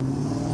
you